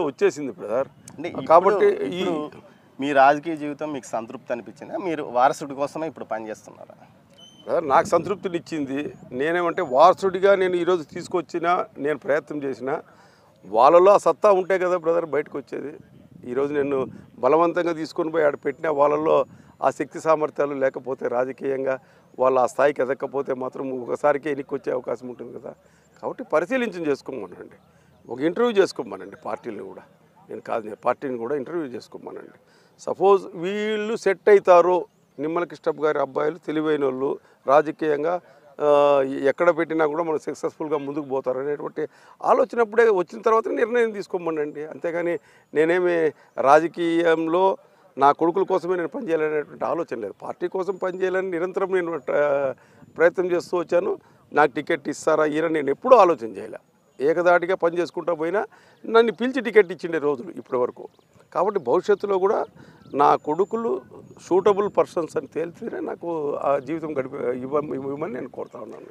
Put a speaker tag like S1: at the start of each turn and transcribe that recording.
S1: వచ్చేసింది బ్రదర్. కాబట్టి ఈ
S2: మీ రాజకీయ జీవితం మీకు సంతృప్తి అనిపించిందా? మీరు వారసుడి కోసమే ఇప్పుడు పనిచేస్తున్నారా
S1: బ్రదర్ నాకు సంతృప్తిని ఇచ్చింది నేనేమంటే వారసుడిగా నేను ఈరోజు తీసుకొచ్చిన నేను ప్రయత్నం చేసిన వాళ్ళలో ఆ సత్తా ఉంటే కదా బ్రదర్ బయటకు వచ్చేది. ఈరోజు నేను బలవంతంగా తీసుకొని పోయి ఆడ పెట్టిన వాళ్ళలో ఆ శక్తి సామర్థ్యాలు లేకపోతే రాజకీయంగా వాళ్ళు ఆ స్థాయికి ఎదగకపోతే మాత్రం ఒకసారికి ఎన్నిక వచ్చే అవకాశం ఉంటుంది కదా. కాబట్టి పరిశీలించి చేసుకోమనండి ఒక ఇంటర్వ్యూ చేసుకోమనండి పార్టీని కూడా. నేను కాదు నేను పార్టీని కూడా ఇంటర్వ్యూ చేసుకోమనండి. సపోజ్ వీళ్ళు సెట్ అవుతారు నిమ్మల కృష్ణప్ప గారి అబ్బాయిలు తెలివైన వాళ్ళు రాజకీయంగా ఎక్కడ పెట్టినా కూడా మనం సక్సెస్ఫుల్గా ముందుకు పోతారు అనేటువంటి ఆలోచనప్పుడే వచ్చిన తర్వాత నిర్ణయం తీసుకోమనండి. అంతేగాని నేనేమి రాజకీయంలో నా కొడుకుల కోసమే నేను పనిచేయాలనేటువంటి ఆలోచన లేదు. పార్టీ కోసం పనిచేయాలని నిరంతరం నేను ప్రయత్నం చేస్తూ వచ్చాను. నాకు టికెట్ ఇస్తారా ఈయన నేను ఎప్పుడూ ఆలోచన చేయలే. ఏకదాటిగా పని చేసుకుంటా పోయినా నన్ను పిలిచి టికెట్ ఇచ్చిండే రోజులు ఇప్పటి వరకు. కాబట్టి భవిష్యత్తులో కూడా నా కొడుకులు సూటబుల్ పర్సన్స్ అని తేల్చినే నాకు ఆ జీవితం గడిపి ఇవ్వ ఇవ్వమని నేను కోరుతా ఉన్నాను.